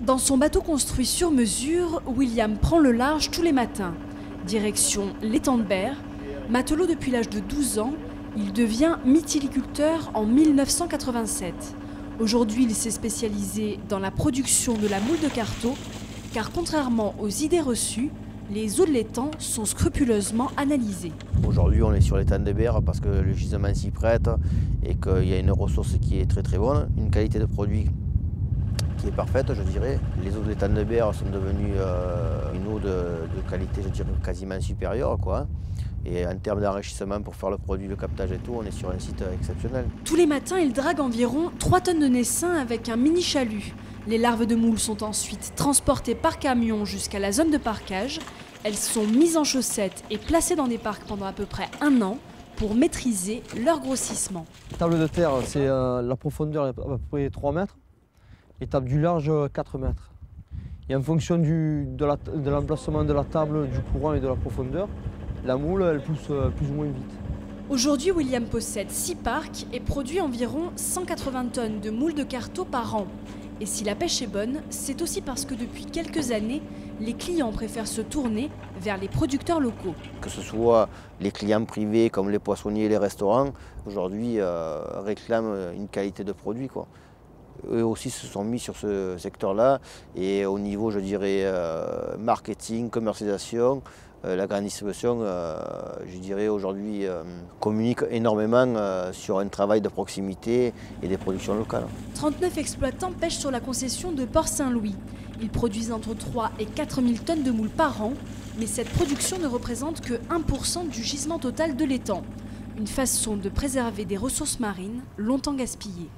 Dans son bateau construit sur mesure, William prend le large tous les matins. Direction l'étang de Berre. Matelot depuis l'âge de 12 ans, il devient mytiliculteur en 1987. Aujourd'hui, il s'est spécialisé dans la production de la moule de carto, car contrairement aux idées reçues, les eaux de l'étang sont scrupuleusement analysées. Aujourd'hui, on est sur l'étang de Berre parce que le gisement s'y prête et qu'il y a une ressource qui est très très bonne, une qualité de produit qui est parfaite, je dirais. Les eaux de l'étang de Berre sont devenues euh, une eau de, de, qualité, je dirais, quasiment supérieure. Quoi. Et en termes d'enrichissement pour faire le produit, le captage et tout, on est sur un site exceptionnel. Tous les matins, il drague environ 3 tonnes de naissin avec un mini chalut. Les larves de moules sont ensuite transportées par camion jusqu'à la zone de parquage. Elles sont mises en chaussettes et placées dans des parcs pendant à peu près un an pour maîtriser leur grossissement. Table de terre, c'est euh, la profondeur à peu près 3 mètres et table du large 4 mètres. Et en fonction du, de l'emplacement de, de la table, du courant et de la profondeur, la moule, elle pousse euh, plus ou moins vite. Aujourd'hui, William possède 6 parcs et produit environ 180 tonnes de moules de carto par an. Et si la pêche est bonne, c'est aussi parce que depuis quelques années, les clients préfèrent se tourner vers les producteurs locaux. Que ce soit les clients privés comme les poissonniers et les restaurants, aujourd'hui euh, réclament une qualité de produit. Quoi. Eux aussi se sont mis sur ce secteur-là et au niveau, je dirais, euh, marketing, commercialisation, euh, la grande distribution, euh, je dirais aujourd'hui, communique énormément sur un travail de proximité et des productions locales. 39 exploitants pêchent sur la concession de Port-Saint-Louis. Ils produisent entre 3 et 4 000 tonnes de moules par an, mais cette production ne représente que 1% du gisement total de l'étang. Une façon de préserver des ressources marines longtemps gaspillées.